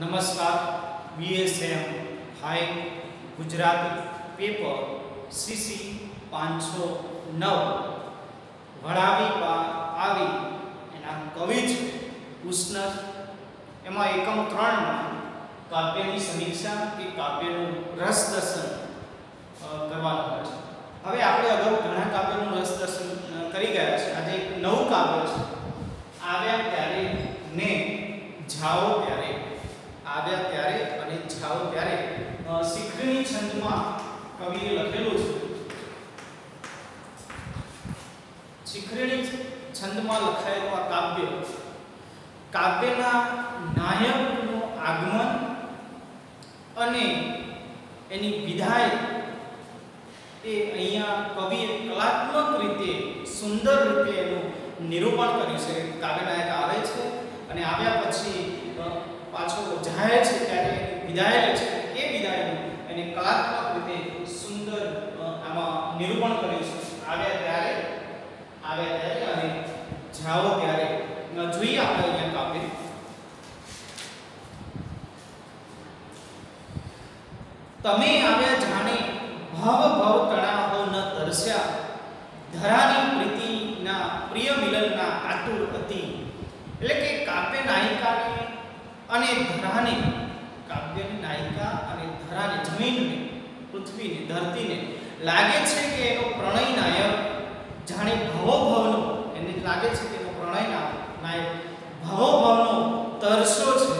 નમસ્કાર, BSM, hi Gujarat paper, CC પાંચસો નવ. વડાવી પા આવી, એના કવિ છે, ઉષ્ણર. એમાં એકમ ત્રણમાં કાવ્યની સમીક્ષા કે કાવ્યનું રસ દર્શન અ, કરવાનું હોય છે હવે આપણે અગાઉ ઘણા કાવ્યનું રસ દર્શન અ, કરી ગયા છે આજે એક નવું કાવ્ય છે આવ્યા ત્યારે ને જાઓ ત્યારે આવ્યા ત્યારે અને જાઓ ત્યારે શીખણી છંદમાં કવિએ લખેલું છે. શીખણી છંદમાં લખાયેલું આ કાવ્ય, કાવ્યના નાયકનું આગમન અને એની વિદાય એ અહીંયા કવિએ કલાત્મક રીતે, સુંદર રીતે એનું નિરૂપણ કર્યું છે. કાવ્ય નાયક આવે છે અને આવ્યા પછી પાછો જાય છે ત્યારે એની છે, એ વિદાયનું એને કલાત્મક રીતે સુંદર આમાં નિરૂપણ કર્યું છે. આવ્યા ત્યારે? આવ્યા ત્યારે અને જાઓ ત્યારે. જોઈએ આપણે અહીંયા કાવ્ય. તમે આવ્યા જાણે ભવ ભવ તણા હો ન તરસ્યા. ધરાની પ્રીતિના, પ્રિય મિલનના આતુર હતી એટલે કે કાવ્ય નાયિકાને અને ધરાને કાવ્યની નાયિકા અને ધરાને જમીનને પૃથ્વીને ધરતીને લાગે છે કે એનો પ્રણય નાયક જાણે ભવો ભવનો એને લાગે છે કે એનો પ્રણય નાયક ભવો ભવનો તરસો છે.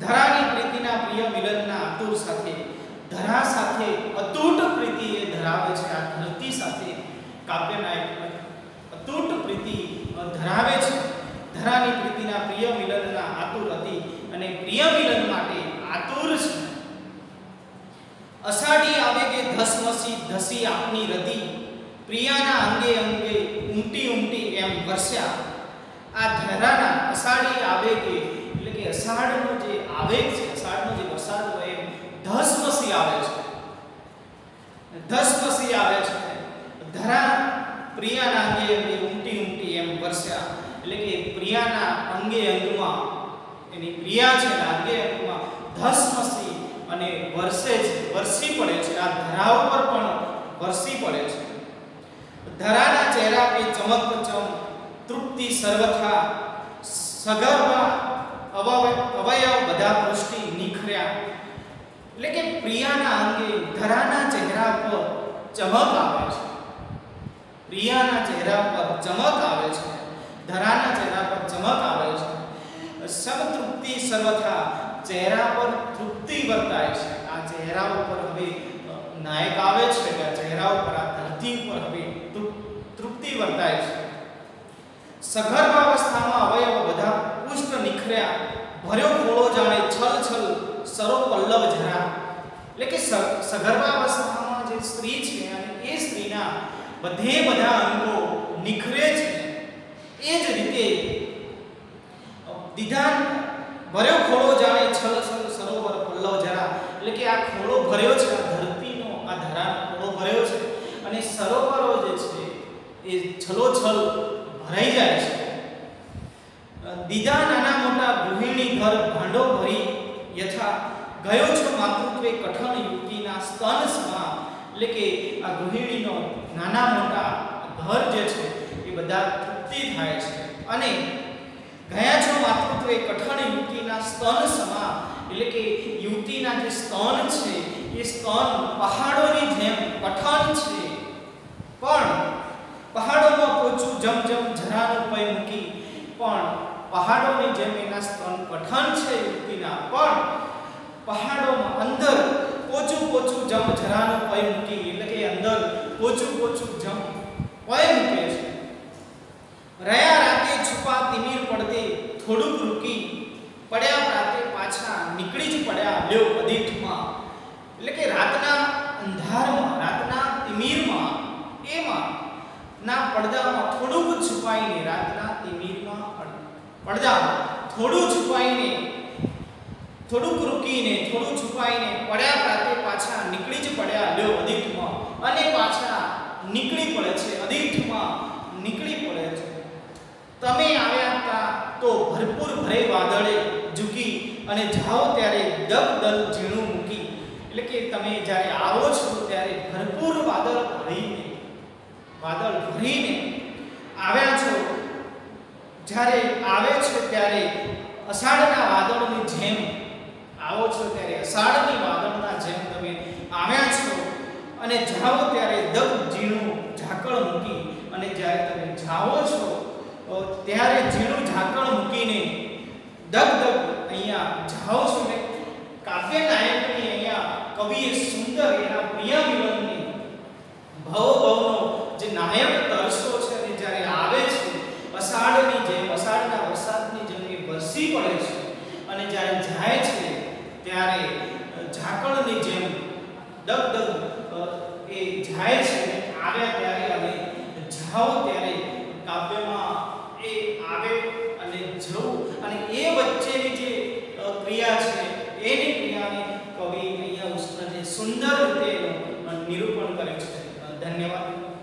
ધરાની પ્રીતિના પ્રિય મિલનના આતુર સાથે, ધરા સાથે અતૂટ પ્રીતિ એ ધરાવે છે. આ ધરતી સાથે કાવ્ય નાયક અતૂટ પ્રીતિ ધરાવે છે. ધરાની પ્રીતિના પ્રિય મિલનના આતુર હતી અને પ્રિય મિલન માટે આતુર છે. અષાઢી આવે કે ધસમસી, ધસી આપની રતી પ્રિયાના અંગે અંગે ઉમટી ઉમટી એમ વરસ્યા. આ ધરાના અષાઢી આવેગે એટલે કે અષાઢનો જે આવેગ છે, અષાઢનો જે વરસાદ હોય એમ ધસમસી આવે છે. ધસમસી આવે છે. ધરા પ્રિયાના અંગે અંગે ઉમટી ઉમટી એમ વરસ્યા. એટલે કે પ્રિયાના અંગે અંગમાં, એની પ્રિયા છે અંગે અંગમાં ધસમસી અને વરસે છે વરસી પડે છે. આ ધરા ઉપર પણ વરસી પડે છે. ધરાના ચહેરા પે ચમક ચમ, તૃપ્તિ સર્વથા, સગર્ભા અવયવ બધા પૃષ્ટિ નિખર્યા. એટલે કે પ્રિયાના અંગે ધરાના ચહેરા પર ચમક આવે છે. પ્રિયાના ચહેરા પર ચમક આવે છે. ધરાના ચહેરા પર ચમક આવે છે. સમતૃપ્તિ સર્વથા ચહેરા પર તૃપ્તિ વર્તાય છે. આ ચહેરા ઉપર હવે નાયક આવે છે કે ચહેરા ઉપર, આ ધરતી ઉપર હવે તૃપ્તિ વર્તાય છે. સગર્ભાવસ્થામાં અવયવ બધા પુષ્ટ નિખર્યા, ભર્યો ખોળો જાણે છલ છલ, સરો પલ્લવ જરા એટલે કે સગર્ભ અવસ્થામાં જે સ્ત્રી છે અને એ સ્ત્રીના બધે બધા અંગો નિખરે છે. એ જ રીતે દીધાન ભર્યો ખોળો જાણે છલ છલ સરોવર પલ્લવ જરા એટલે કે ભર્યો છે, આ ધરતીનો, આ ધરાનો ખોળો ભર્યો છે. અને સરોવરો જે છે, એ છલોછલ ભરાઈ જાય છે. દીદા નાના મોટા ગૃહિણી ઘર ભાંડો ભરી યથા ગયો છો માતૃત્વે કઠણ યુવતીના સ્તન સમા એટલે કે આ ગૃહિણીનો નાના મોટા ઘર જે છે, એ બધા તૃપ્તિ થાય છે. અને ગયા છો માતૃત્વે કઠણ યુવતીના સ્તન સમા એટલે કે યુવતીના જે સ્તન છે, એ સ્તન પહાડોની જેમ કઠણ છે. પણ પહાડોમાં પોચું જમ જમ જરાનું પય મૂકી, પણ પહાડોની જેમ એના સ્તન કઠણ છે યુવતીના. પણ પહાડોમાં અંદર પોચું પોચું જમ જરાનું પય મૂકી, એટલે કે અંદર પોચું પોચું જમ પય મૂકે છે. રહ્યા રાતે છુપા તિમિર પડતે થોડુંક રૂકી, પડ્યા રાતે પાછા નીકળી જ પડ્યા લ્યો અદીઠમાં એટલે કે રાતના અંધારમાં, રાતના તિમિરમાં, એમાં ના પડદામાં થોડુંક છુપાઈને રાતના તિમિરમાં પડદામાં થોડું છુપાઈને, થોડુંક રૂકીને, થોડું છુપાઈને પડ્યા રાતે પાછા નીકળી જ પડ્યા લ્યો અદીઠમાં અને પાછા નીકળી પડે છે અદીઠમાં નીકળી પડે છે. તમે આવ્યા હતા તો ભરપૂર ભરે વાદળે અને જાઓ ત્યારે દગ દલ ઝીણું મૂકી. એટલે કે તમે જ્યારે આવો છો ત્યારે ભરપૂર વાદળ ભરીને વાદળ ભરીને આવ્યા છો. જ્યારે આવે છો ત્યારે અષાઢના વાદળની જેમ આવો છો, ત્યારે અષાઢની વાદળના જેમ તમે આવ્યા છો. અને જાઓ ત્યારે દબ ઝીણું ઝાકળ મૂકી. અને જ્યારે તમે જાઓ છો ત્યારે ઝીણું ઝાકળ મૂકીને દબ અહીંયા જાઓ છો ને, કાવ્ય નાયકની અહીંયા કવિએ સુંદર એના પ્રિય મિલનની ભવ ભવનો જે નાયક તરસો છે ને જ્યારે આવે છે અષાઢની જેમ અષાઢના વરસાદની જેમ એ વરસી પડે છે. અને જ્યારે જાય છે, ત્યારે ઝાકળની જેમ ડગ ડગ એ જાય છે આવે ત્યારે અને જાઓ ત્યારે કાવ્યમાં સુંદર રીતે નિરૂપણ કરે છે ધન્યવાદ